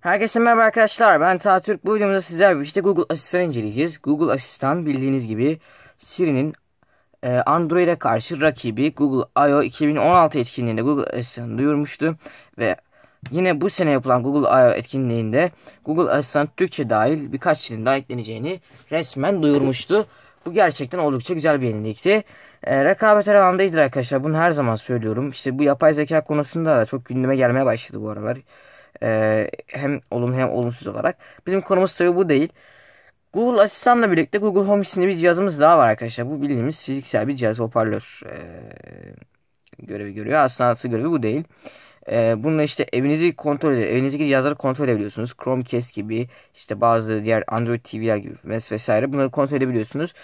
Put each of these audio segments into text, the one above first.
Herkese merhaba arkadaşlar. Ben Tatürk. Bu videomuzda sizlerle birlikte Google Asistan inceleyeceğiz. Google Asistan bildiğiniz gibi Siri'nin e, Android'e karşı rakibi Google I.O. 2016 etkinliğinde Google Asistan'ı duyurmuştu. Ve yine bu sene yapılan Google I.O. etkinliğinde Google Asistan Türkçe dahil birkaç dilin daha ekleneceğini resmen duyurmuştu. Bu gerçekten oldukça güzel bir yenilikti. E, rekabet alanındaydı arkadaşlar. Bunu her zaman söylüyorum. İşte bu yapay zeka konusunda da çok gündeme gelmeye başladı bu aralar. Ee, hem olumlu hem olumsuz olarak. Bizim konumuz tabii bu değil. Google Asistan'la birlikte Google Home isimli bir cihazımız daha var arkadaşlar. Bu bildiğimiz fiziksel bir cihaz hoparlör e, görevi görüyor. Aslında asıl görevi bu değil. E, bununla işte evinizi kontrol ediyor. Evinizdeki cihazları kontrol edebiliyorsunuz. Chromecast gibi işte bazı diğer Android TV'ler gibi vesaire bunları kontrol edebiliyorsunuz.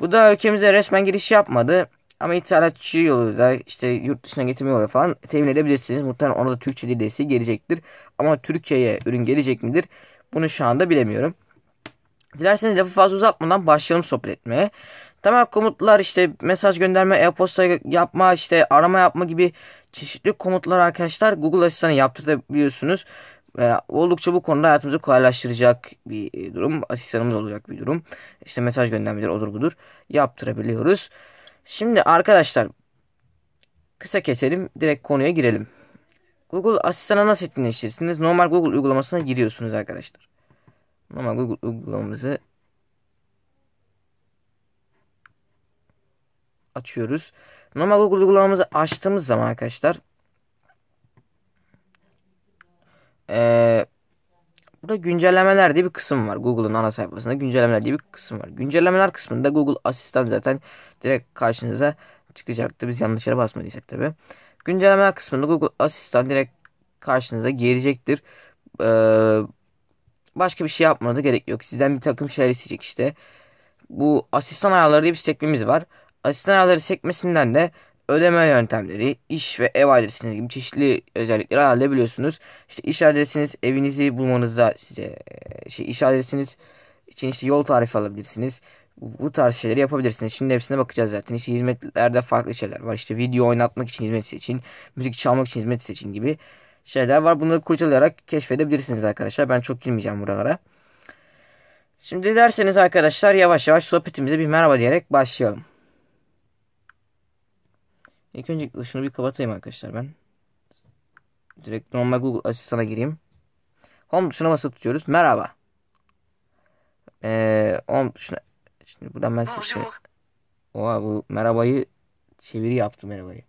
Bu da ülkemize resmen giriş yapmadı. Ama ithalatçı yoluyla işte yurt dışına getirme yoluyla falan temin edebilirsiniz. Muhtemelen ona da Türkçe dil desteği gelecektir. Ama Türkiye'ye ürün gelecek midir? Bunu şu anda bilemiyorum. Dilerseniz lafı fazla uzatmadan başlayalım sohbet etmeye. Temel komutlar işte mesaj gönderme, e-posta yapma, işte arama yapma gibi çeşitli komutlar arkadaşlar Google asistanı yaptırabiliyorsunuz. Ve oldukça bu konuda hayatımızı kolaylaştıracak bir durum. Asistanımız olacak bir durum. İşte mesaj göndermeleri olur budur. Yaptırabiliyoruz. Şimdi arkadaşlar kısa keselim direkt konuya girelim. Google asistana nasıl etkinleştirirsiniz? Normal Google uygulamasına giriyorsunuz arkadaşlar. Normal Google uygulamamızı açıyoruz. Normal Google uygulamamızı açtığımız zaman arkadaşlar ee, burada güncellemeler diye bir kısım var. Google'ın ana sayfasında güncellemeler diye bir kısım var. Güncellemeler kısmında Google Asistan zaten direkt karşınıza çıkacaktı. Biz yanlış yere basmadıysak tabi. Güncellemeler kısmında Google Asistan direkt karşınıza gelecektir. Ee, başka bir şey yapmanıza gerek yok. Sizden bir takım şeyler isteyecek işte. Bu asistan ayarları diye bir sekmemiz var. Asistan ayarları sekmesinden de ödeme yöntemleri, iş ve ev adresiniz gibi çeşitli özellikleri ayarlayabiliyorsunuz. İşte iş adresiniz evinizi bulmanızda size şey iş adresiniz için işte yol tarifi alabilirsiniz. Bu tarz şeyleri yapabilirsiniz. Şimdi hepsine bakacağız zaten. İşte hizmetlerde farklı şeyler var. İşte video oynatmak için hizmet seçin, müzik çalmak için hizmet seçin gibi şeyler var. Bunları kurcalayarak keşfedebilirsiniz arkadaşlar. Ben çok girmeyeceğim buralara. Şimdi dilerseniz arkadaşlar yavaş yavaş sohbetimize bir merhaba diyerek başlayalım. İlk önce şunu bir kapatayım arkadaşlar ben. Direkt normal Google asistana gireyim. Home tuşuna basıp tutuyoruz. Merhaba. Ee, home tuşuna. Şimdi buradan ben size şey... Oha bu merhabayı çeviri yaptım merhabayı.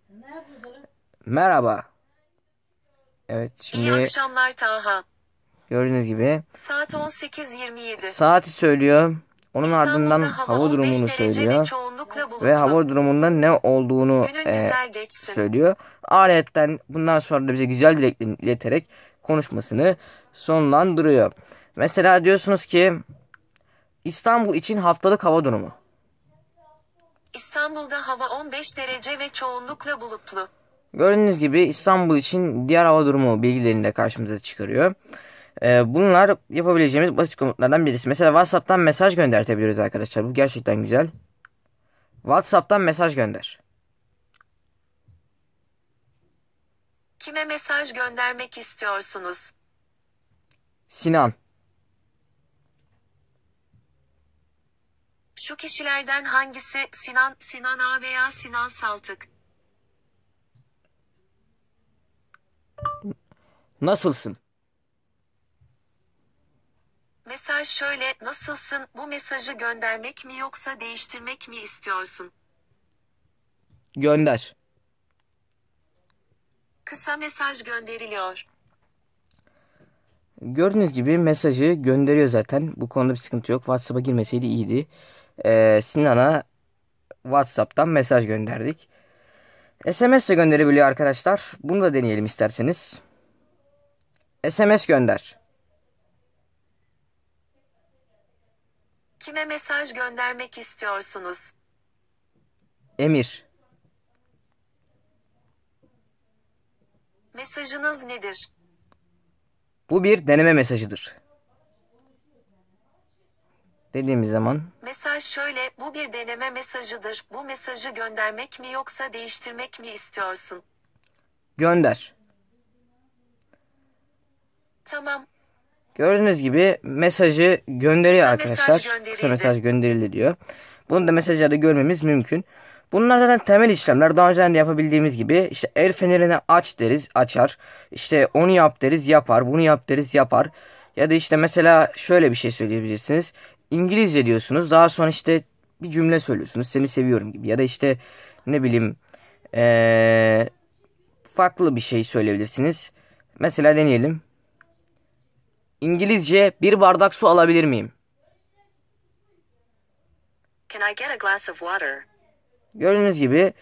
Merhaba. Evet şimdi. İyi akşamlar Taha. Gördüğünüz gibi. Saat 18.27. Saati söylüyor. Onun ardından hava durumunu söylüyor. Ve, ve hava durumunda ne olduğunu e, söylüyor. Ayrıca bundan sonra da bize güzel dileklerini ileterek konuşmasını sonlandırıyor. Mesela diyorsunuz ki İstanbul için haftalık hava durumu. İstanbul'da hava 15 derece ve çoğunlukla bulutlu. Gördüğünüz gibi İstanbul için diğer hava durumu bilgilerini de karşımıza çıkarıyor. Ee, bunlar yapabileceğimiz basit komutlardan birisi. Mesela WhatsApp'tan mesaj göndertebiliyoruz arkadaşlar. Bu gerçekten güzel. WhatsApp'tan mesaj gönder. Kime mesaj göndermek istiyorsunuz? Sinan. Şu kişilerden hangisi Sinan, Sinan A veya Sinan Saltık? Nasılsın? Mesaj şöyle, nasılsın? Bu mesajı göndermek mi yoksa değiştirmek mi istiyorsun? Gönder. Kısa mesaj gönderiliyor. Gördüğünüz gibi mesajı gönderiyor zaten. Bu konuda bir sıkıntı yok. WhatsApp'a girmeseydi iyiydi. Ee, Sinan'a WhatsApp'tan mesaj gönderdik. SMS de gönderebiliyor arkadaşlar. Bunu da deneyelim isterseniz. SMS gönder. Kime mesaj göndermek istiyorsunuz? Emir. Mesajınız nedir? Bu bir deneme mesajıdır. Dediğimiz zaman. Mesaj şöyle, bu bir deneme mesajıdır. Bu mesajı göndermek mi yoksa değiştirmek mi istiyorsun? Gönder. Tamam. Gördüğünüz gibi mesajı gönderiyor mesaj arkadaşlar. gönderildi. Kısa mesaj gönderildi diyor. Bunu da mesajlarda görmemiz mümkün. Bunlar zaten temel işlemler. Daha önceden de yapabildiğimiz gibi işte el fenerini aç deriz açar. İşte onu yap deriz yapar. Bunu yap deriz yapar. Ya da işte mesela şöyle bir şey söyleyebilirsiniz. İngilizce diyorsunuz. Daha sonra işte bir cümle söylüyorsunuz. Seni seviyorum gibi. Ya da işte ne bileyim ee, farklı bir şey söyleyebilirsiniz. Mesela deneyelim. İngilizce bir bardak su alabilir miyim? Can I get a glass of water? Gördüğünüz gibi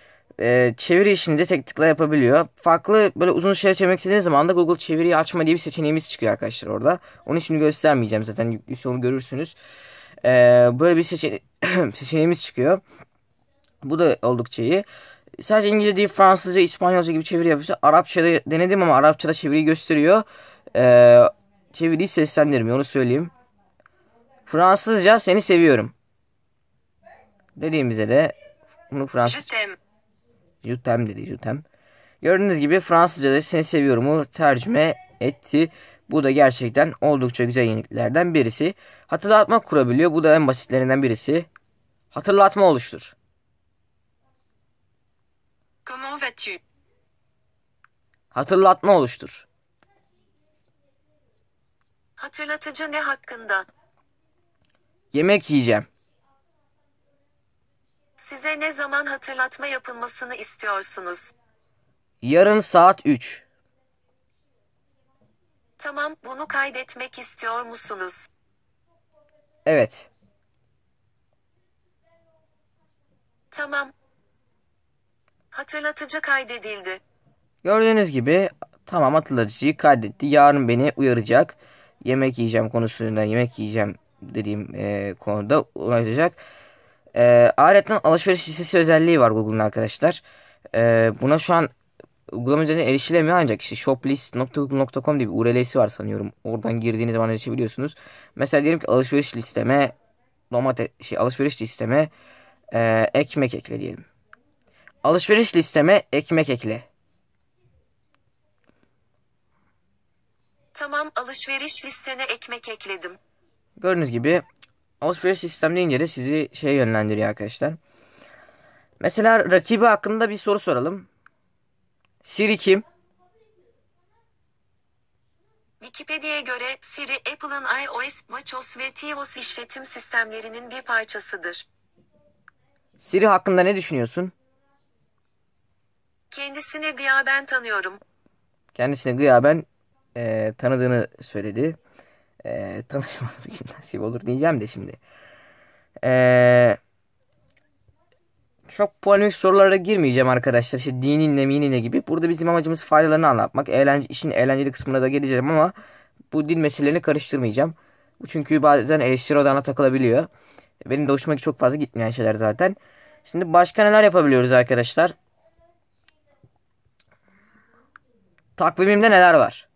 e, çeviri işini de tek tıkla yapabiliyor. Farklı böyle uzun şeyler çevirmek istediğiniz zaman da Google çeviriyi açma diye bir seçeneğimiz çıkıyor arkadaşlar orada. Onu şimdi göstermeyeceğim zaten yüklüyse onu görürsünüz. E, böyle bir seçene seçeneğimiz çıkıyor. Bu da oldukça iyi. Sadece İngilizce değil Fransızca, İspanyolca gibi çeviri yapıyorsa Arapçada denedim ama Arapçada çeviriyi gösteriyor. E, çeviriyi seslendirmiyor onu söyleyeyim. Fransızca seni seviyorum. Dediğimizde de bunu Fransız. Jutem dedi Jutem. Gördüğünüz gibi Fransızca'da seni seviyorumu tercüme etti. Bu da gerçekten oldukça güzel yeniliklerden birisi. Hatırlatma kurabiliyor. Bu da en basitlerinden birisi. Hatırlatma oluştur. Comment vas-tu? Hatırlatma oluştur. Hatırlatıcı ne hakkında? Yemek yiyeceğim. Size ne zaman hatırlatma yapılmasını istiyorsunuz? Yarın saat 3. Tamam, bunu kaydetmek istiyor musunuz? Evet. Tamam. Hatırlatıcı kaydedildi. Gördüğünüz gibi tamam hatırlatıcıyı kaydetti. Yarın beni uyaracak. Yemek yiyeceğim konusunda yemek yiyeceğim dediğim e, konuda ulaşacak. E, ayrıca alışveriş listesi özelliği var Google'un arkadaşlar. E, buna şu an uygulama üzerinde erişilemiyor ancak işte shoplist.google.com diye bir URL'si var sanıyorum. Oradan girdiğiniz zaman erişebiliyorsunuz. Mesela diyelim ki alışveriş listeme domates şey alışveriş listeme e, ekmek ekle diyelim. Alışveriş listeme ekmek ekle. Tamam, alışveriş listene ekmek ekledim. Gördüğünüz gibi alışveriş sistem deyince de sizi şey yönlendiriyor arkadaşlar. Mesela rakibi hakkında bir soru soralım. Siri kim? Wikipedia'ya göre Siri, Apple'ın iOS, WatchOS ve tvOS işletim sistemlerinin bir parçasıdır. Siri hakkında ne düşünüyorsun? Kendisini gıyaben tanıyorum. Kendisine gıyaben e, tanıdığını söyledi. E, tanışma nasip olur diyeceğim de şimdi. E, çok polemik sorulara girmeyeceğim arkadaşlar. İşte dininle mininle gibi. Burada bizim amacımız faydalarını anlatmak. Eğlence, işin eğlenceli kısmına da geleceğim ama bu din meselelerini karıştırmayacağım. Çünkü bazen eleştiri odağına takılabiliyor. Benim de hoşuma çok fazla gitmeyen şeyler zaten. Şimdi başka neler yapabiliyoruz arkadaşlar? Takvimimde neler var?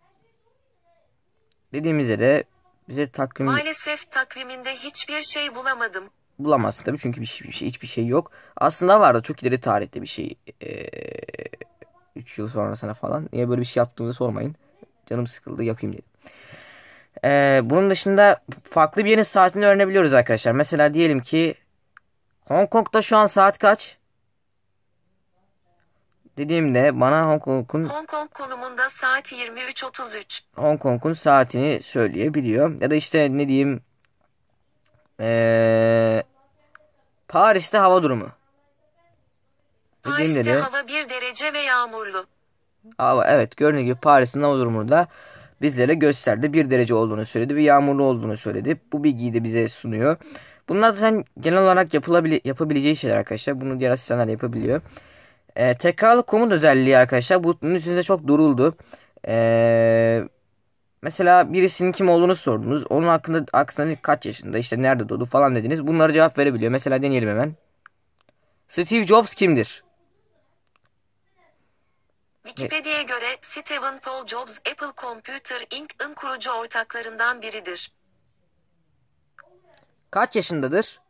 Dediğimizde de bize takvim Maalesef takviminde hiçbir şey bulamadım. bulamazsın tabii çünkü bir şey, bir şey- hiçbir şey yok. Aslında vardı çok ileri tarihte bir şey. 3 yıl sonrasına falan. Niye böyle bir şey yaptığımızı sormayın. Canım sıkıldı yapayım dedim. Ee, bunun dışında farklı bir yerin saatini öğrenebiliyoruz arkadaşlar. Mesela diyelim ki Hong Kong'da şu an saat kaç? Dediğimde bana Hong Kong'un Hong Kong konumunda saat 23.33. Hong Kong'un saatini söyleyebiliyor. Ya da işte ne diyeyim ee, Paris'te hava durumu. Paris'te de hava 1 derece ve yağmurlu. hava evet gördüğünüz gibi Paris'in hava durumunu da bizlere gösterdi. 1 derece olduğunu söyledi ve yağmurlu olduğunu söyledi. Bu bilgiyi de bize sunuyor. Bunlar da sen genel olarak yapılabile yapabileceği şeyler arkadaşlar. Bunu diğer asistanlar yapabiliyor. Ee, tekrarlı komut özelliği arkadaşlar. Bunun üstünde çok duruldu. Ee, mesela birisinin kim olduğunu sordunuz. Onun hakkında aksine kaç yaşında işte nerede doğdu falan dediniz. Bunlara cevap verebiliyor. Mesela deneyelim hemen. Steve Jobs kimdir? Wikipedia'ya göre Stephen Paul Jobs Apple Computer Inc.'ın kurucu ortaklarından biridir. Kaç yaşındadır?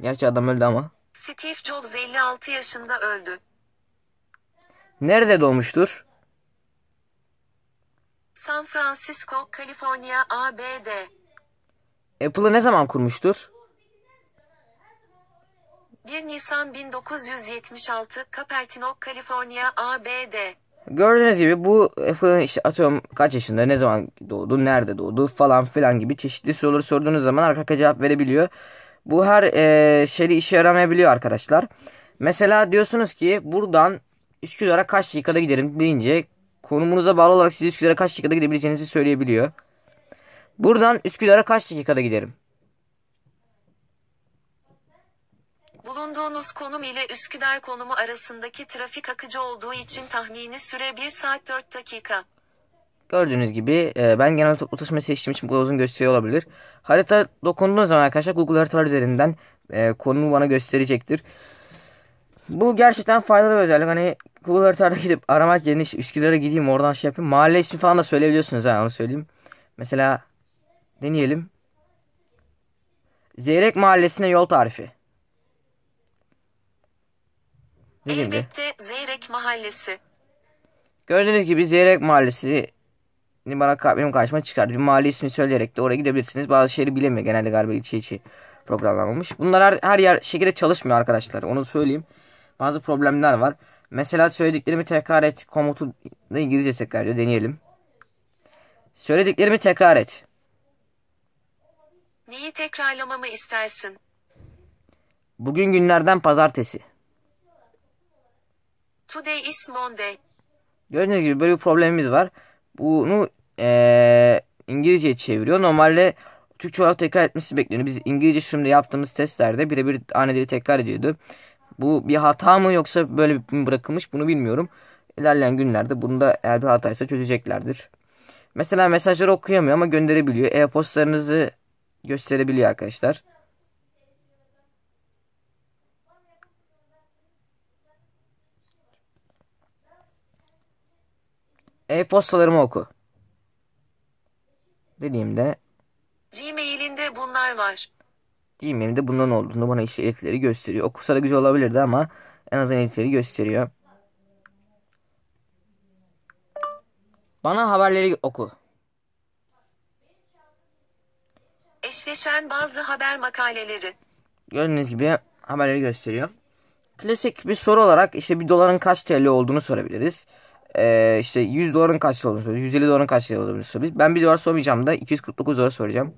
Gerçi adam öldü ama. Steve Jobs 56 yaşında öldü. Nerede doğmuştur? San Francisco, Kaliforniya, ABD. Apple'ı ne zaman kurmuştur? 1 Nisan 1976, Cupertino, Kaliforniya, ABD. Gördüğünüz gibi bu Apple'ın işte atıyorum kaç yaşında, ne zaman doğdu, nerede doğdu falan filan gibi çeşitli soruları sorduğunuz zaman arka cevap verebiliyor. Bu her e, şeyde işe yaramayabiliyor arkadaşlar. Mesela diyorsunuz ki buradan Üsküdar'a kaç dakikada giderim deyince konumunuza bağlı olarak siz Üsküdar'a kaç dakikada gidebileceğinizi söyleyebiliyor. Buradan Üsküdar'a kaç dakikada giderim? Bulunduğunuz konum ile Üsküdar konumu arasındaki trafik akıcı olduğu için tahmini süre 1 saat 4 dakika. Gördüğünüz gibi e, ben genel toplu taşıma seçtiğim için bu kadar uzun gösteriyor olabilir. Harita dokunduğunuz zaman arkadaşlar Google haritalar üzerinden e, konumu bana gösterecektir. Bu gerçekten faydalı bir özellik. Hani Google haritalarda gidip aramak yerine işte Üsküdar'a gideyim oradan şey yapayım. Mahalle ismi falan da söyleyebiliyorsunuz ha onu söyleyeyim. Mesela deneyelim. Zeyrek Mahallesi'ne yol tarifi. Elbette Zeyrek Mahallesi. Gördüğünüz gibi Zeyrek Mahallesi bana benim karşıma çıkar. Bir mahalle ismi söyleyerek de oraya gidebilirsiniz. Bazı şeyleri bilemiyor. Genelde galiba ilçe içi programlanmamış. Bunlar her, her yer şekilde çalışmıyor arkadaşlar. Onu söyleyeyim. Bazı problemler var. Mesela söylediklerimi tekrar et komutu da İngilizce tekrar ediyor. Deneyelim. Söylediklerimi tekrar et. Neyi tekrarlamamı istersin? Bugün günlerden pazartesi. Today is Monday. Gördüğünüz gibi böyle bir problemimiz var. Bunu ee, İngilizceye çeviriyor. Normalde Türkçe olarak tekrar etmesi bekleniyor. Biz İngilizce sürümde yaptığımız testlerde birebir aynı dili tekrar ediyordu. Bu bir hata mı yoksa böyle bir bırakılmış bunu bilmiyorum. İlerleyen günlerde bunu da eğer bir hataysa çözeceklerdir. Mesela mesajları okuyamıyor ama gönderebiliyor. E-postalarınızı gösterebiliyor arkadaşlar. E-postalarımı oku. Dediğimde Gmail'inde bunlar var. Gmail'de bundan olduğunu bana işte iletileri gösteriyor. Okursa da güzel olabilirdi ama en azından iletileri gösteriyor. Bana haberleri oku. Eşleşen bazı haber makaleleri. Gördüğünüz gibi haberleri gösteriyor. Klasik bir soru olarak işte bir doların kaç TL olduğunu sorabiliriz. Ee, işte 100 doların kaç TL olduğunu sorabiliriz. 150 doların kaç TL olduğunu sorabiliriz. Ben bir dolar sormayacağım da 249 dolar soracağım.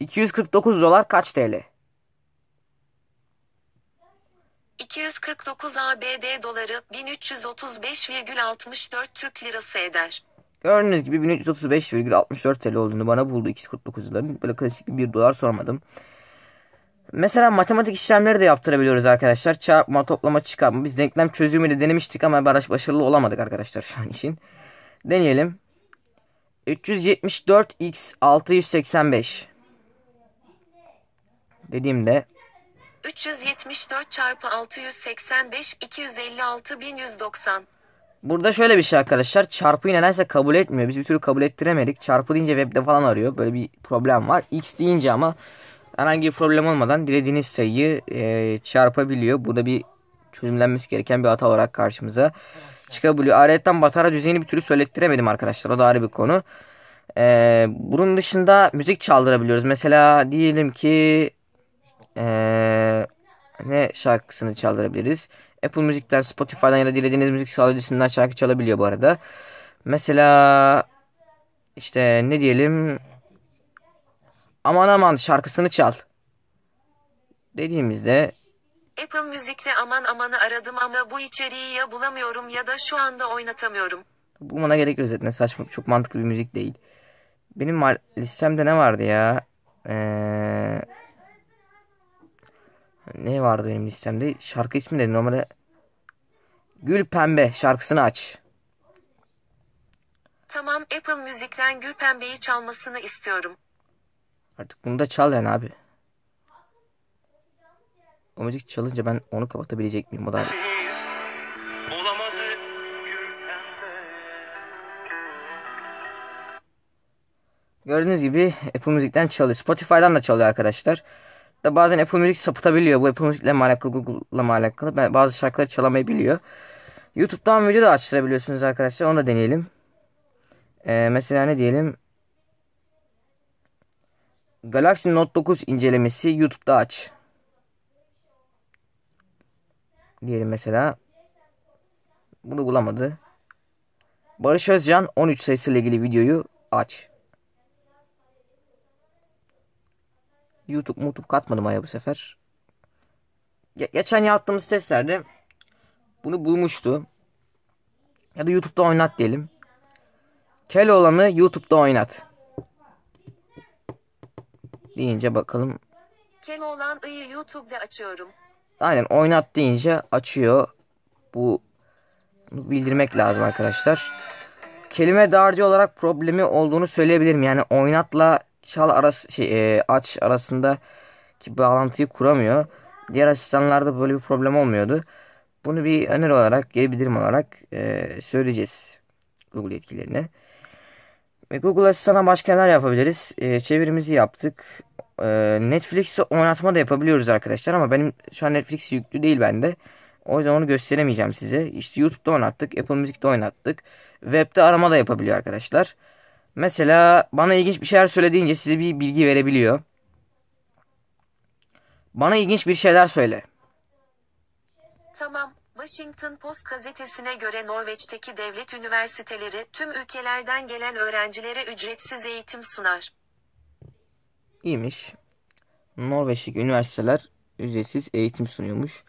249 dolar kaç TL? 249 ABD doları 1335,64 Türk lirası eder. Gördüğünüz gibi 1335,64 TL olduğunu bana buldu 249 doların. Böyle klasik bir dolar sormadım. Mesela matematik işlemleri de yaptırabiliyoruz arkadaşlar. Çarpma, toplama, çıkarma. Biz denklem çözümü de denemiştik ama başarılı olamadık arkadaşlar şu an için. Deneyelim. 374x 685 dediğimde 374 çarpı 685 256 1190. Burada şöyle bir şey arkadaşlar. Çarpıyı nedense kabul etmiyor. Biz bir türlü kabul ettiremedik. Çarpı deyince webde falan arıyor. Böyle bir problem var. X deyince ama herhangi bir problem olmadan dilediğiniz sayıyı e, çarpabiliyor. Bu da bir çözümlenmesi gereken bir hata olarak karşımıza çıkabiliyor. Ayrıca batarya düzeyini bir türlü söylettiremedim arkadaşlar. O da ayrı bir konu. E, bunun dışında müzik çaldırabiliyoruz. Mesela diyelim ki ee, ne şarkısını çaldırabiliriz? Apple Müzik'ten, Spotify'dan ya da dilediğiniz müzik sağlayıcısından şarkı çalabiliyor bu arada. Mesela işte ne diyelim aman aman şarkısını çal dediğimizde Apple Müzik'te aman amanı aradım ama bu içeriği ya bulamıyorum ya da şu anda oynatamıyorum. bulmana gerek yok zaten saçma çok mantıklı bir müzik değil. Benim listemde ne vardı ya? Eee ne vardı benim listemde? Şarkı ismi de normalde Gül Pembe şarkısını aç. Tamam Apple Müzik'ten Gül Pembe'yi çalmasını istiyorum. Artık bunu da çal yani abi. O müzik çalınca ben onu kapatabilecek miyim? O da Gördüğünüz gibi Apple Müzik'ten çalıyor. Spotify'dan da çalıyor arkadaşlar da bazen Apple Music sapıtabiliyor. Bu Apple Music ile mi alakalı, Google'la mı alakalı. Bazı şarkıları çalamayabiliyor. YouTube'dan video da açtırabiliyorsunuz arkadaşlar. Onu da deneyelim. Ee, mesela ne diyelim? Galaxy Note 9 incelemesi YouTube'da aç. Diyelim mesela. Bunu bulamadı. Barış Özcan 13 sayısıyla ilgili videoyu aç. YouTube mutup katmadım aya bu sefer. Ge geçen yaptığımız testlerde bunu bulmuştu. Ya da YouTube'da oynat diyelim. Keloğlan'ı YouTube'da oynat. Deyince bakalım. Keloğlan I'yı YouTube'da açıyorum. Aynen oynat deyince açıyor. Bu bildirmek lazım arkadaşlar. Kelime dağarcığı olarak problemi olduğunu söyleyebilirim. Yani oynatla çal arası şey e, aç arasında ki bağlantıyı kuramıyor. Diğer asistanlarda böyle bir problem olmuyordu. Bunu bir öneri olarak, geri bildirim olarak e, söyleyeceğiz Google etkilerine. Google Asistan'a başka neler yapabiliriz? E, çevirimizi yaptık. E, Netflix'te oynatma da yapabiliyoruz arkadaşlar ama benim şu an Netflix yüklü değil bende. O yüzden onu gösteremeyeceğim size. İşte YouTube'da oynattık, Apple Music'te oynattık. Web'de arama da yapabiliyor arkadaşlar. Mesela bana ilginç bir şeyler söylediğince size bir bilgi verebiliyor. Bana ilginç bir şeyler söyle. Tamam. Washington Post gazetesine göre Norveç'teki devlet üniversiteleri tüm ülkelerden gelen öğrencilere ücretsiz eğitim sunar. İyiymiş. Norveç'teki üniversiteler ücretsiz eğitim sunuyormuş.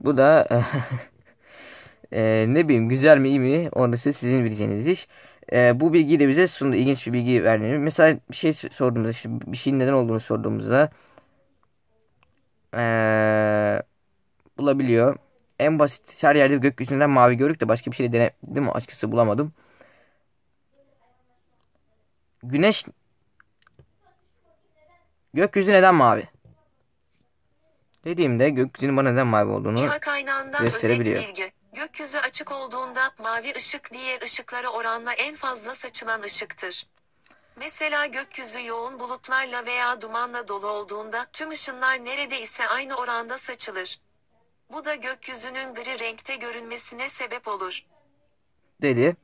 Bu da e, ne bileyim güzel mi iyi mi orası sizin bileceğiniz iş. E, bu bilgiyi de bize sundu. İlginç bir bilgi verdi. Mesela bir şey sorduğumuzda işte bir şeyin neden olduğunu sorduğumuzda e, bulabiliyor. En basit her yerde gökyüzünden mavi gördük de başka bir şey de denedim açıkçası bulamadım. Güneş gökyüzü neden mavi? Dediğimde gökyüzünün bana neden mavi olduğunu gösterebiliyor. bilgi. Gökyüzü açık olduğunda mavi ışık diğer ışıklara oranla en fazla saçılan ışıktır. Mesela gökyüzü yoğun bulutlarla veya dumanla dolu olduğunda tüm ışınlar neredeyse aynı oranda saçılır. Bu da gökyüzünün gri renkte görünmesine sebep olur. dedi.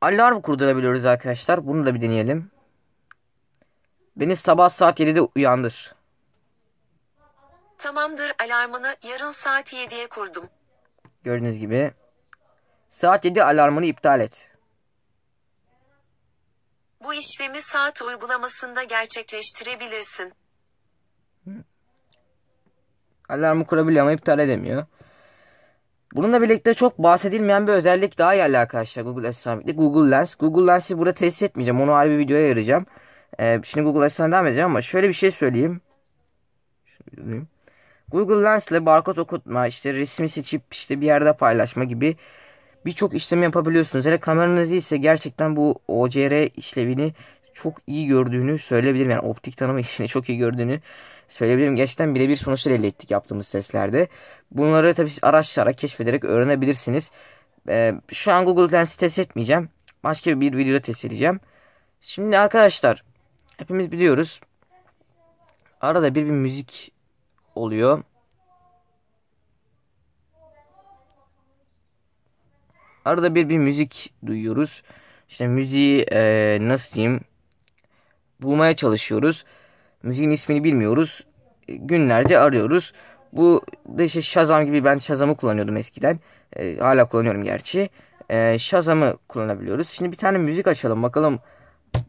Alarm kurdurabiliyoruz arkadaşlar. Bunu da bir deneyelim. Beni sabah saat 7'de uyandır. Tamamdır alarmını yarın saat 7'ye kurdum. Gördüğünüz gibi. Saat 7 alarmını iptal et. Bu işlemi saat uygulamasında gerçekleştirebilirsin. Alarmı kurabiliyor ama iptal edemiyor. Bununla birlikte çok bahsedilmeyen bir özellik daha geldi arkadaşlar Google Asistan'da. Google Lens. Google Lens'i burada test etmeyeceğim. Onu ayrı bir videoya ayıracağım. Ee, şimdi Google Asistan'a devam edeceğim ama şöyle bir şey söyleyeyim. Şunu Google Lens ile barkod okutma, işte resmi seçip işte bir yerde paylaşma gibi birçok işlem yapabiliyorsunuz. Hele kameranız ise gerçekten bu OCR işlevini çok iyi gördüğünü söyleyebilirim. Yani optik tanıma işini çok iyi gördüğünü söyleyebilirim. Gerçekten birebir sonuçlar elde ettik yaptığımız testlerde. Bunları tabii araçlara keşfederek öğrenebilirsiniz. Ee, şu an Google Lens'i test etmeyeceğim. Başka bir videoda test edeceğim. Şimdi arkadaşlar hepimiz biliyoruz. Arada bir bir müzik oluyor. Arada bir bir müzik duyuyoruz. İşte müziği e, nasıl diyeyim bulmaya çalışıyoruz. Müziğin ismini bilmiyoruz. E, günlerce arıyoruz. Bu da işte Shazam gibi ben Shazam'ı kullanıyordum eskiden. E, hala kullanıyorum gerçi. E, Shazam'ı kullanabiliyoruz. Şimdi bir tane müzik açalım bakalım.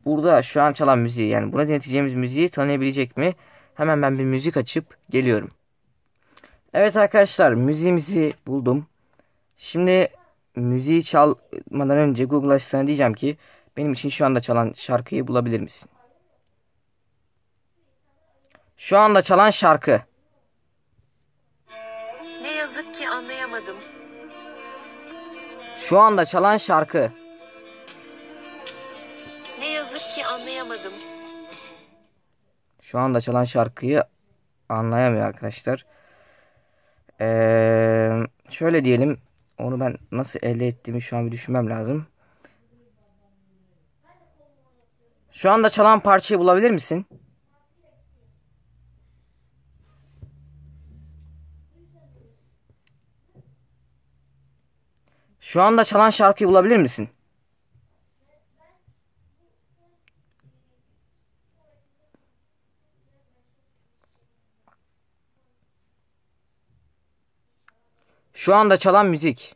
Burada şu an çalan müziği yani buna deneteceğimiz müziği tanıyabilecek mi? Hemen ben bir müzik açıp geliyorum. Evet arkadaşlar müziğimizi buldum. Şimdi müziği çalmadan önce Google Asistan'a diyeceğim ki benim için şu anda çalan şarkıyı bulabilir misin? Şu anda çalan şarkı. Ne yazık ki anlayamadım. Şu anda çalan şarkı. Ne yazık ki anlayamadım. Şu anda çalan şarkıyı anlayamıyor arkadaşlar. Ee, şöyle diyelim. Onu ben nasıl elde ettiğimi şu an bir düşünmem lazım. Şu anda çalan parçayı bulabilir misin? Şu anda çalan şarkıyı bulabilir misin? Şu anda çalan müzik.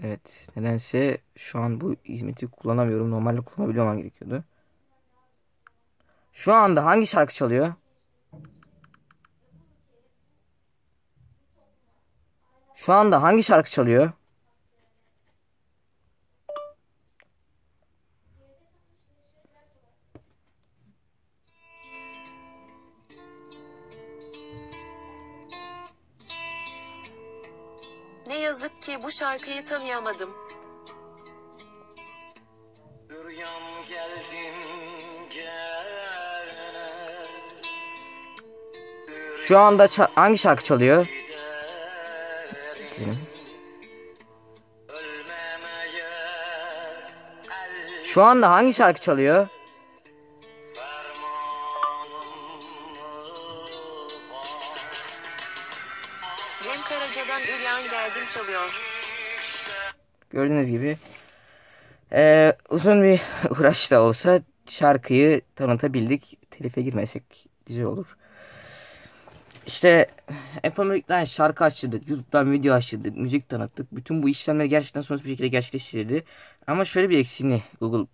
Evet. Nedense şu an bu hizmeti kullanamıyorum. Normalde kullanabiliyor gerekiyordu. Şu anda hangi şarkı çalıyor? Şu anda hangi şarkı çalıyor? Ne yazık ki bu şarkıyı tanıyamadım. Üryam geldim gelene Şu anda hangi şarkı çalıyor? El Şu anda hangi şarkı çalıyor? Cem Karaca'dan Üryan Geldim çalıyor. Gördüğünüz gibi eee, uzun bir uğraş da olsa şarkıyı tanıtabildik. Telife girmesek güzel olur. İşte Apple Music'ten şarkı açtırdık, YouTube'dan video açtırdık, müzik tanıttık. Bütün bu işlemleri gerçekten sonuç bir şekilde gerçekleştirdi. Ama şöyle bir eksiğini Google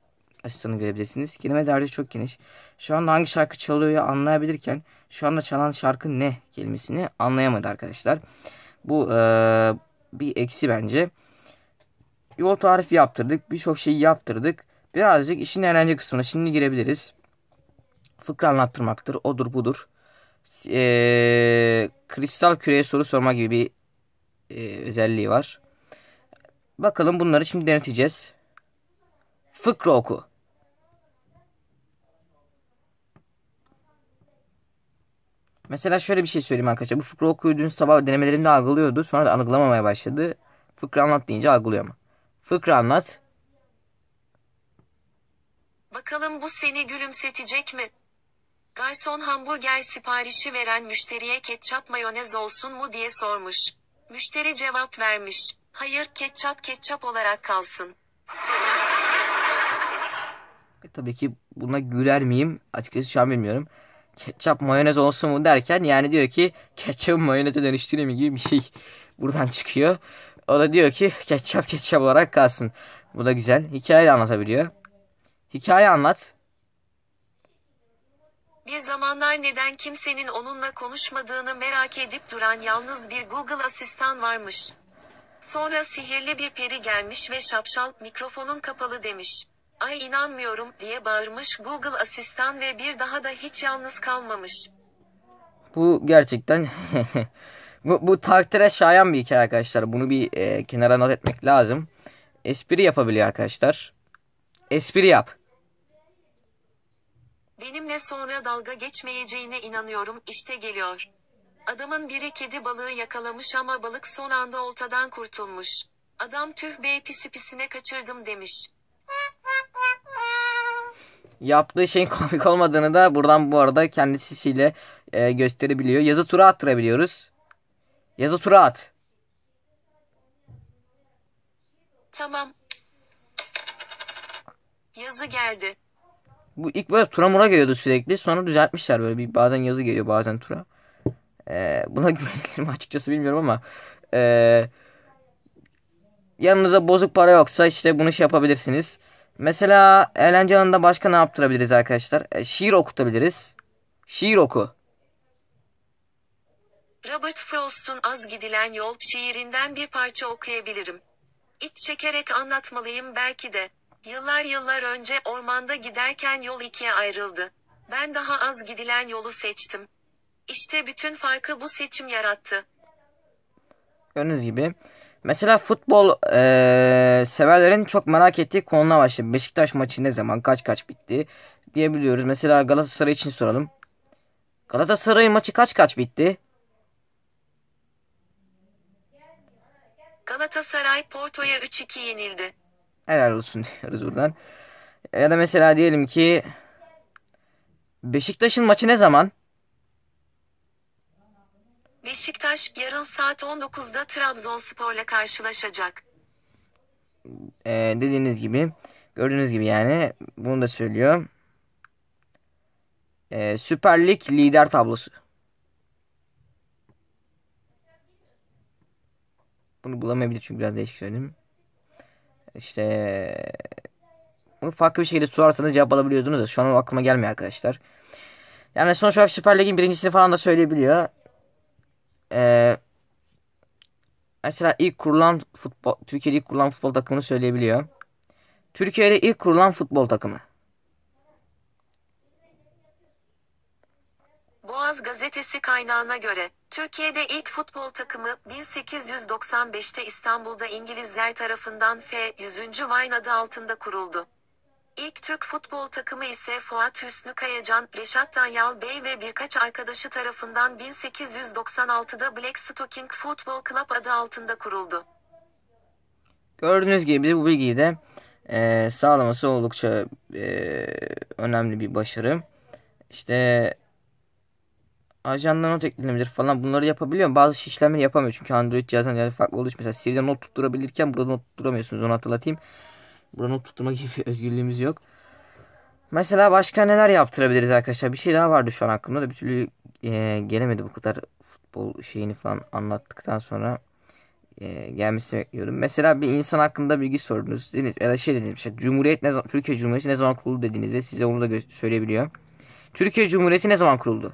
asistanı görebilirsiniz. Kelime dağarcığı çok geniş. Şu anda hangi şarkı çalıyor anlayabilirken şu anda çalan şarkı ne kelimesini anlayamadı arkadaşlar. Bu eee, bir eksi bence. Yol tarifi yaptırdık. Birçok şeyi yaptırdık. Birazcık işin eğlence kısmına şimdi girebiliriz. Fıkra anlattırmaktır. Odur budur. Eee, kristal küreye soru sorma gibi bir eee, özelliği var. Bakalım bunları şimdi deneteceğiz. Fıkra oku. Mesela şöyle bir şey söyleyeyim arkadaşlar. Bu fıkra okuyduğunuz sabah denemelerimde algılıyordu. Sonra da algılamamaya başladı. Fıkra anlat deyince algılıyor ama. Fıkra anlat. Bakalım bu seni gülümsetecek mi? Garson hamburger siparişi veren müşteriye ketçap mayonez olsun mu diye sormuş. Müşteri cevap vermiş. Hayır ketçap ketçap olarak kalsın. E, tabii ki buna güler miyim? Açıkçası şu an bilmiyorum. Ketçap mayonez olsun mu derken yani diyor ki ketçap mayoneze dönüştüreyim mi gibi bir şey buradan çıkıyor. O da diyor ki ketçap ketçap olarak kalsın. Bu da güzel. Hikaye anlatabiliyor. Hikaye anlat. Bir zamanlar neden kimsenin onunla konuşmadığını merak edip duran yalnız bir Google asistan varmış. Sonra sihirli bir peri gelmiş ve şapşal mikrofonun kapalı demiş. Ay inanmıyorum diye bağırmış Google asistan ve bir daha da hiç yalnız kalmamış. Bu gerçekten bu, bu takdire şayan bir hikaye arkadaşlar. Bunu bir e, kenara not etmek lazım. Espri yapabiliyor arkadaşlar. Espri yap. Benimle sonra dalga geçmeyeceğine inanıyorum işte geliyor. Adamın biri kedi balığı yakalamış ama balık son anda oltadan kurtulmuş. Adam tüh be pisi pisine kaçırdım demiş. Yaptığı şeyin komik olmadığını da buradan bu arada kendisiyle e, gösterebiliyor. Yazı tura attırabiliyoruz. Yazı tura at. Tamam. Yazı geldi. Bu ilk böyle tura mura geliyordu sürekli. Sonra düzeltmişler böyle bir bazen yazı geliyor bazen tura. Ee, buna güvenilir mi açıkçası bilmiyorum ama ee, yanınıza bozuk para yoksa işte bunu şey yapabilirsiniz. Mesela eğlence alanında başka ne yaptırabiliriz arkadaşlar? E, şiir okutabiliriz. Şiir oku. Robert Frost'un Az Gidilen Yol şiirinden bir parça okuyabilirim. İç çekerek anlatmalıyım belki de. Yıllar yıllar önce ormanda giderken yol ikiye ayrıldı. Ben daha az gidilen yolu seçtim. İşte bütün farkı bu seçim yarattı. Gördüğünüz gibi. Mesela futbol eee, severlerin çok merak ettiği konuna başladı. Beşiktaş maçı ne zaman kaç kaç bitti diyebiliyoruz. Mesela Galatasaray için soralım. Galatasaray maçı kaç kaç bitti? Galatasaray Porto'ya 3-2 yenildi. Helal olsun diyoruz buradan. Ya da mesela diyelim ki Beşiktaş'ın maçı ne zaman? Beşiktaş yarın saat 19'da Trabzonspor'la karşılaşacak. Ee, dediğiniz gibi gördüğünüz gibi yani bunu da söylüyor. Ee, Süper Lig lider tablosu. Bunu bulamayabilir çünkü biraz değişik söyledim. İşte bunu farklı bir şekilde sorarsanız cevap alabiliyordunuz da şu an aklıma gelmiyor arkadaşlar. Yani sonuç olarak Süper Lig'in birincisini falan da söyleyebiliyor. Ee, mesela ilk kurulan futbol Türkiye'de ilk kurulan futbol takımını söyleyebiliyor. Türkiye'de ilk kurulan futbol takımı. Boğaz gazetesi kaynağına göre, Türkiye'de ilk futbol takımı 1895'te İstanbul'da İngilizler tarafından F. 100. Vine adı altında kuruldu. İlk Türk futbol takımı ise Fuat Hüsnü Kayacan, Reşat Danyal Bey ve birkaç arkadaşı tarafından 1896'da Black Stocking Football Club adı altında kuruldu. Gördüğünüz gibi bu bilgiyi de e, sağlaması oldukça e, önemli bir başarı. İşte ajanla not eklenebilir falan bunları yapabiliyor. Bazı işlemleri yapamıyor çünkü Android cihazdan yani farklı olduğu mesela Siri'de not tutturabilirken burada not tutturamıyorsunuz onu hatırlatayım. Burada not tutturma gibi bir özgürlüğümüz yok. Mesela başka neler yaptırabiliriz arkadaşlar? Bir şey daha vardı şu an aklımda da bir türlü e, gelemedi bu kadar futbol şeyini falan anlattıktan sonra e, gelmesini bekliyordum. Mesela bir insan hakkında bilgi sordunuz. Dediniz, ya da şey dediniz. Işte, Cumhuriyet ne zaman, Türkiye Cumhuriyeti ne zaman kuruldu dediğinizde size onu da söyleyebiliyor. Türkiye Cumhuriyeti ne zaman kuruldu?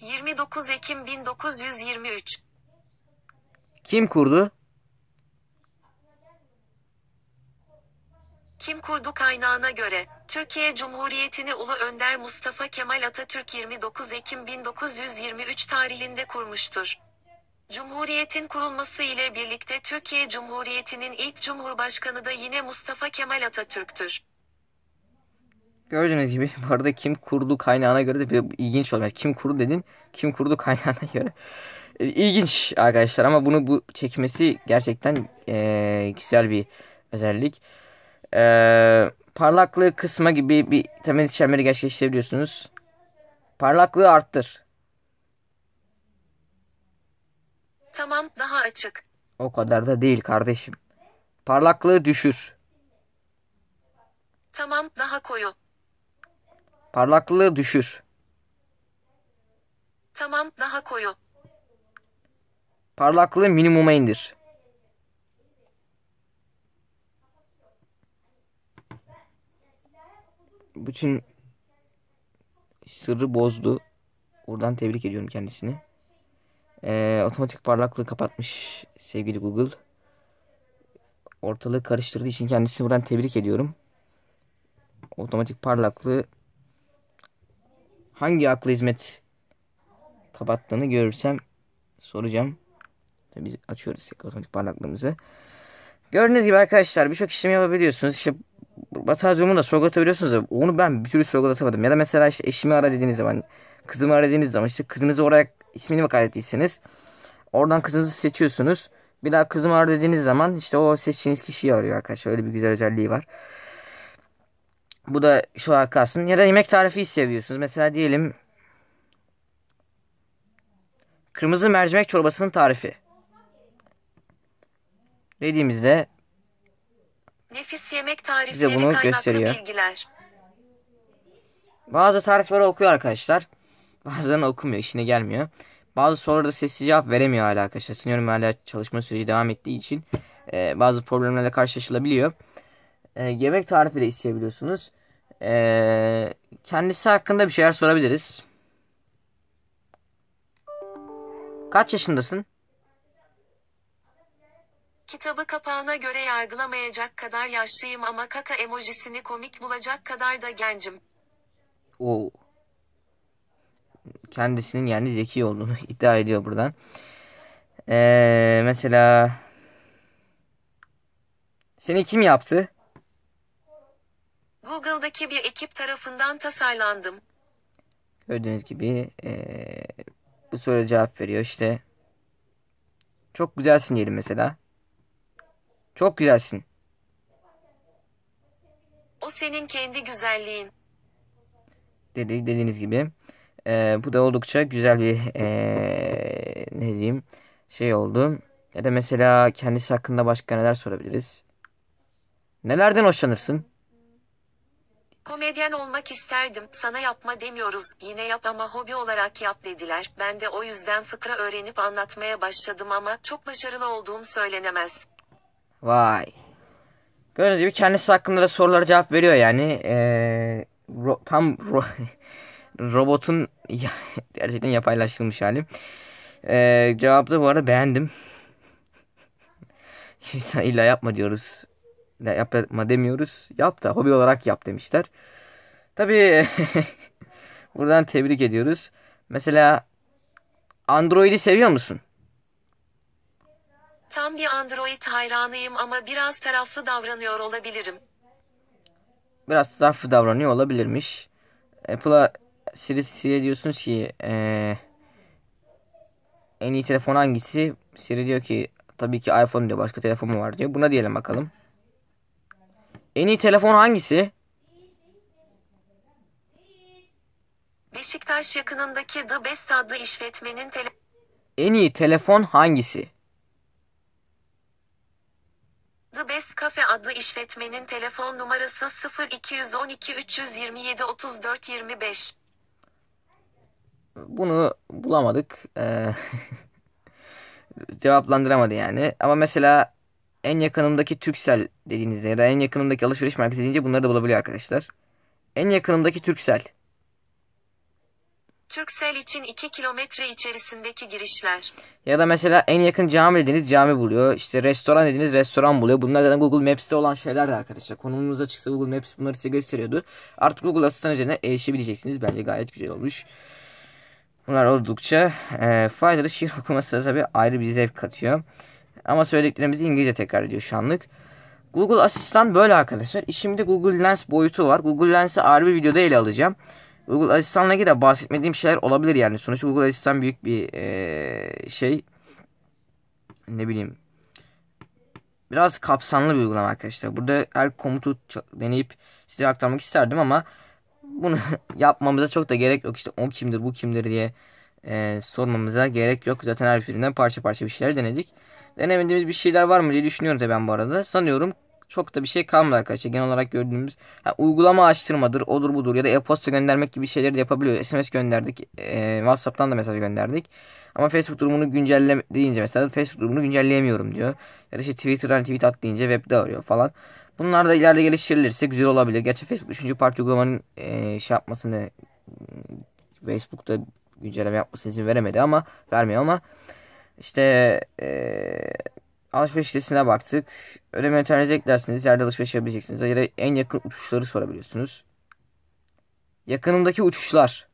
29 Ekim 1923 Kim kurdu? Kim kurdu kaynağına göre, Türkiye Cumhuriyeti'ni Ulu Önder Mustafa Kemal Atatürk 29 Ekim 1923 tarihinde kurmuştur. Cumhuriyetin kurulması ile birlikte Türkiye Cumhuriyeti'nin ilk Cumhurbaşkanı da yine Mustafa Kemal Atatürk'tür. Gördüğünüz gibi bu arada kim kurdu kaynağına göre de bir ilginç olmuş. Kim kurdu dedin, kim kurdu kaynağına göre. E, İlginç arkadaşlar ama bunu bu çekmesi gerçekten e, güzel bir özellik. E, parlaklığı kısma gibi bir temel işlemleri gerçekleştirebiliyorsunuz. Parlaklığı arttır. Tamam, daha açık. O kadar da değil kardeşim. Parlaklığı düşür. Tamam, daha koyu. Parlaklığı düşür. Tamam, daha koyu. Parlaklığı minimuma indir. Bütün sırrı bozdu. Oradan tebrik ediyorum kendisini. Ee, otomatik parlaklığı kapatmış sevgili Google. Ortalığı karıştırdığı için kendisini buradan tebrik ediyorum. Otomatik parlaklığı hangi aklı hizmet kapattığını görürsem soracağım. Tabii biz açıyoruz otomatik parlaklığımızı. Gördüğünüz gibi arkadaşlar birçok işlem yapabiliyorsunuz. İşte bataryumu da sorgulatabiliyorsunuz. Onu ben bir türlü sorgulatamadım. Ya da mesela işte eşimi ara dediğiniz zaman, kızımı ara dediğiniz zaman işte kızınızı oraya ismini mi kaydettiyseniz oradan kızınızı seçiyorsunuz. Bir daha kızımı ara dediğiniz zaman işte o seçtiğiniz kişiyi arıyor arkadaşlar. Öyle bir güzel özelliği var. Bu da şu an kalsın. Ya da yemek tarifi isteyebiliyorsunuz. Mesela diyelim kırmızı mercimek çorbasının tarifi. Dediğimizde Nefis yemek Bize tarifleri bunu kaynaklı gösteriyor. bilgiler. bazı tarifleri okuyor arkadaşlar. Bazılarını okumuyor. işine gelmiyor. Bazı sorulara da sessiz cevap veremiyor hala arkadaşlar. Sanıyorum hala çalışma süreci devam ettiği için e, bazı problemlerle karşılaşılabiliyor. E, yemek tarifi de isteyebiliyorsunuz. E, kendisi hakkında bir şeyler sorabiliriz. Kaç yaşındasın? Kitabı kapağına göre yargılamayacak kadar yaşlıyım ama kaka emojisini komik bulacak kadar da gencim. O kendisinin yani zeki olduğunu iddia ediyor buradan. Ee, mesela seni kim yaptı? Google'daki bir ekip tarafından tasarlandım. Gördüğünüz gibi ee, bu soruya cevap veriyor işte. Çok güzelsin diyelim mesela. Çok güzelsin. O senin kendi güzelliğin. dedi dediğiniz gibi. Ee, bu da oldukça güzel bir ee, ne diyeyim şey oldu. Ya da mesela kendisi hakkında başka neler sorabiliriz? Nelerden hoşlanırsın? Komedyen olmak isterdim. Sana yapma demiyoruz. Yine yap ama hobi olarak yap dediler. Ben de o yüzden fıkra öğrenip anlatmaya başladım ama çok başarılı olduğum söylenemez. Vay. Gördüğünüz gibi kendisi hakkında da sorulara cevap veriyor yani. Ee, ro- tam ro- robotun gerçekten yapaylaştırılmış hali. Ee, cevabı bu arada beğendim. İnsan illa yapma diyoruz. Ya yapma demiyoruz. Yap da hobi olarak yap demişler. Tabii buradan tebrik ediyoruz. Mesela Android'i seviyor musun? Tam bir Android hayranıyım ama biraz taraflı davranıyor olabilirim. biraz zarfı davranıyor olabilirmiş. Apple'a Siri Siri diyorsunuz ki eee, en iyi telefon hangisi? Siri diyor ki tabii ki iPhone diyor. Başka telefon mu var diyor. Buna diyelim bakalım. En iyi telefon hangisi? Beşiktaş yakınındaki The Best adlı işletmenin tele En iyi telefon hangisi? The Best Cafe adlı işletmenin telefon numarası 0212 327 34 25. Bunu bulamadık. Eee, cevaplandıramadı yani. Ama mesela en yakınımdaki Turkcell dediğinizde ya da en yakınımdaki alışveriş merkezi deyince bunları da bulabiliyor arkadaşlar. En yakınımdaki Turkcell. Turkcell için 2 kilometre içerisindeki girişler. Ya da mesela en yakın cami dediğiniz cami buluyor. İşte restoran dediğiniz restoran buluyor. Bunlar zaten Google Maps'te olan şeyler de arkadaşlar. Konumumuza çıksa Google Maps bunları size gösteriyordu. Artık Google Asistan üzerine erişebileceksiniz. Bence gayet güzel olmuş. Bunlar oldukça e, faydalı. Şiir okuması da tabii ayrı bir zevk katıyor. Ama söylediklerimizi İngilizce tekrar ediyor şu anlık. Google Asistan böyle arkadaşlar. İşimde Google Lens boyutu var. Google Lens'i ayrı bir videoda ele alacağım. Google Asistan'la ilgili de bahsetmediğim şeyler olabilir yani. Sonuçta Google Asistan büyük bir eee, şey. Ne bileyim. Biraz kapsamlı bir uygulama arkadaşlar. Burada her komutu deneyip size aktarmak isterdim ama bunu yapmamıza çok da gerek yok. İşte o kimdir bu kimdir diye eee, sormamıza gerek yok. Zaten her birinden parça parça bir şeyler denedik. Denemediğimiz bir şeyler var mı diye düşünüyorum tabii ben bu arada. Sanıyorum çok da bir şey kalmadı arkadaşlar. Genel olarak gördüğümüz ha, uygulama açtırmadır, odur budur ya da e-posta göndermek gibi şeyleri de yapabiliyor. SMS gönderdik, e, WhatsApp'tan da mesaj gönderdik. Ama Facebook durumunu güncelle deyince mesela Facebook durumunu güncelleyemiyorum diyor. Ya da işte Twitter'dan tweet at deyince webde arıyor falan. Bunlar da ileride geliştirilirse güzel olabilir. Gerçi Facebook 3. parti uygulamanın e, şey yapmasını Facebook'ta güncelleme yapmasına izin veremedi ama vermiyor ama işte eee alışveriş listesine baktık. Ödeme yöntemlerinizi eklersiniz. Yerde alışveriş yapabileceksiniz. Ya da en yakın uçuşları sorabiliyorsunuz. Yakınımdaki uçuşlar.